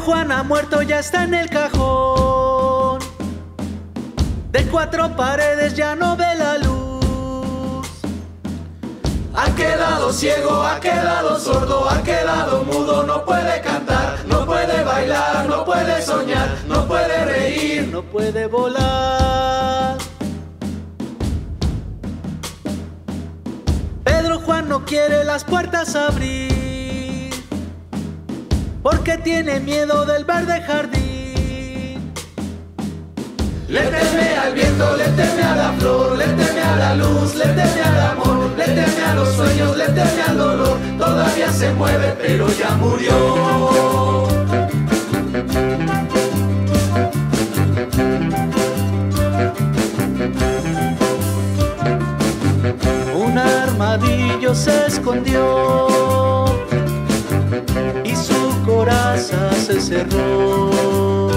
Juan ha muerto, ya está en el cajón. De cuatro paredes ya no ve la luz. Ha quedado ciego, ha quedado sordo, ha quedado mudo, no puede cantar, no puede bailar, no puede soñar, no puede reír, no puede volar. Pedro Juan no quiere las puertas abrir, porque tiene miedo del verde jardín. Le teme al viento, le teme a la flor, le teme a la luz, le teme al amor, le teme a los sueños, le teme al dolor. Todavía se mueve, pero ya murió. Un armadillo se escondió cerró.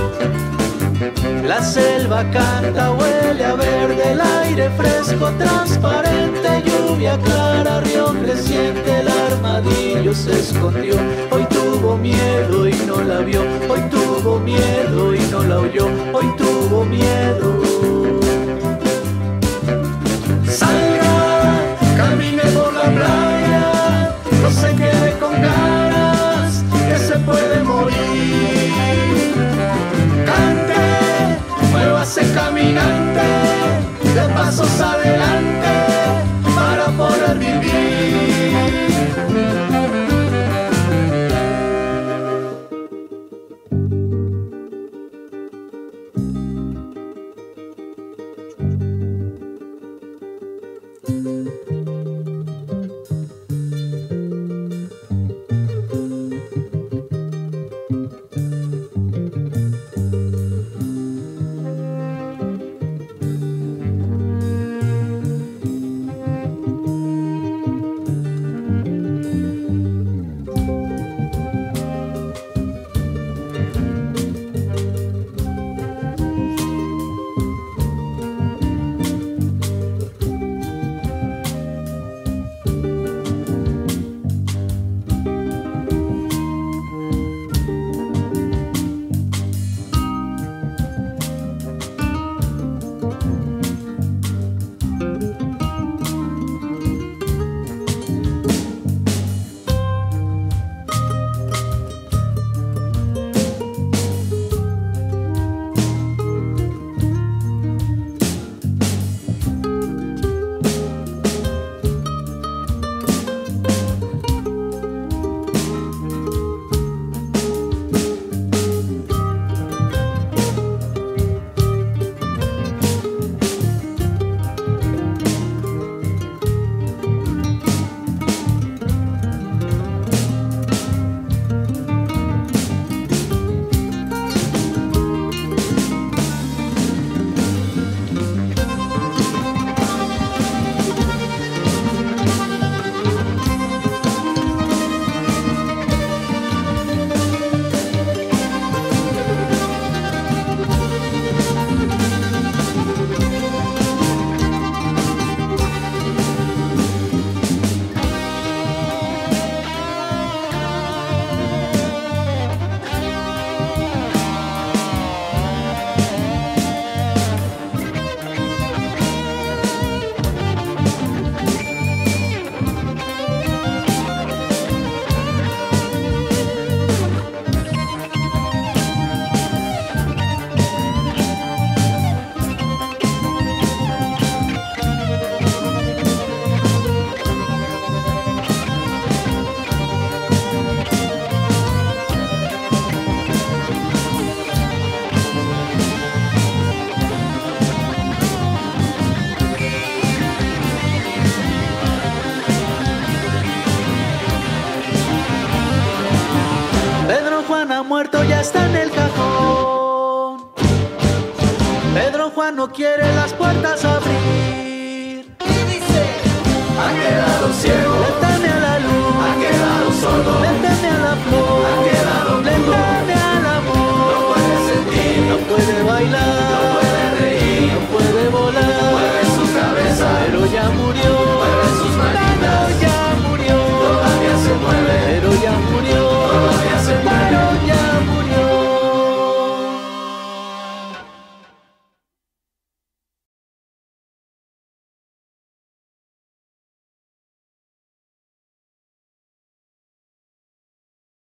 La selva canta, huele a verde, el aire fresco, transparente, lluvia clara, río creciente, el armadillo se escondió. Hoy tuvo miedo y no la vio, hoy tuvo miedo y no la oyó, hoy está en el cajón. Pedro Juan no quiere las puertas abrir.